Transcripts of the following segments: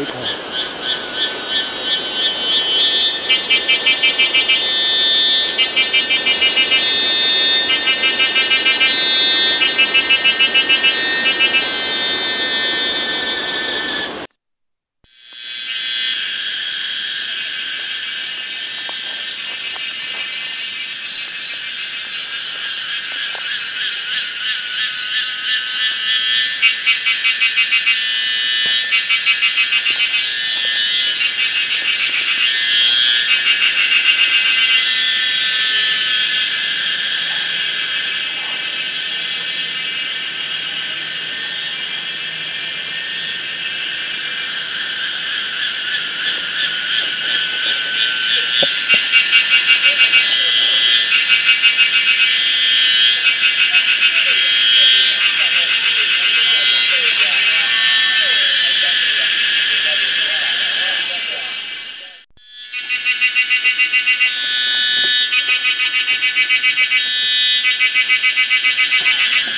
没空。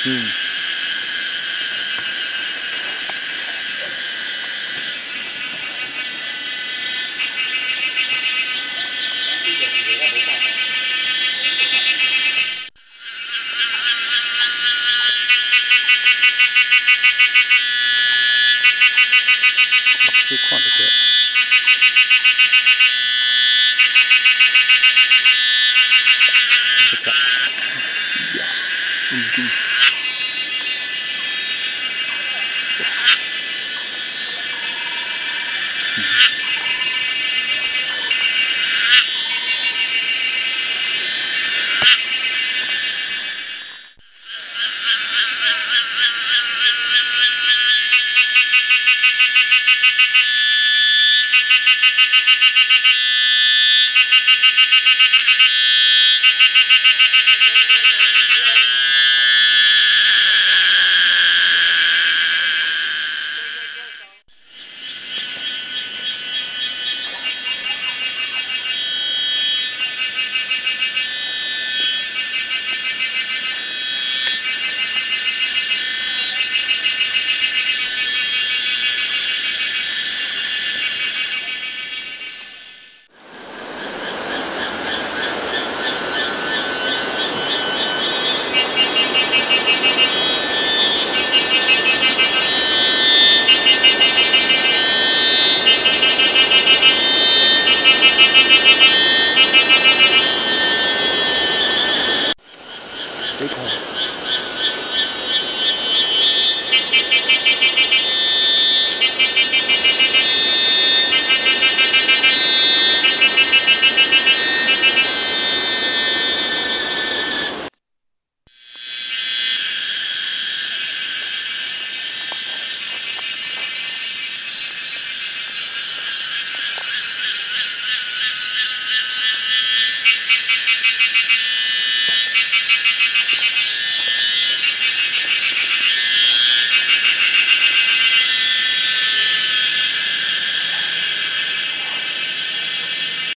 嗯。嗯。